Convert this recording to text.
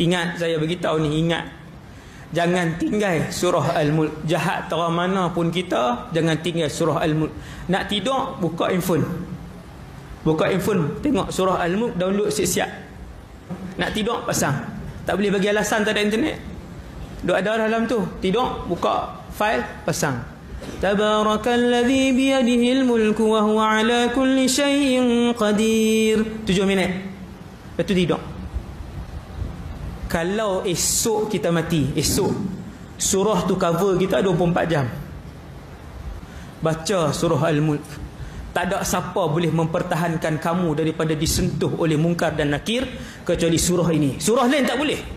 Ingat saya beritahu ni ingat. Jangan tinggal surah Al-Mulk. Jahat terang mana pun kita, jangan tinggal surah Al-Mulk. Nak tidur, buka handphone. Buka handphone, tengok surah Al-Mulk, download siap-siap. Nak tidur, pasang. Tak boleh bagi alasan tak ada internet. Duk ada dalam tu. Tidur, buka file, pasang. Tabarakalladzi biyadihil mulku wa huwa ala kulli syai'in qadir. Tujuh minit. Lepas tu tidur kalau esok kita mati esok. Surah tu cover kita 24 jam. Baca surah al-mulk. Tak ada siapa boleh mempertahankan kamu daripada disentuh oleh mungkar dan nakir kecuali surah ini. Surah lain tak boleh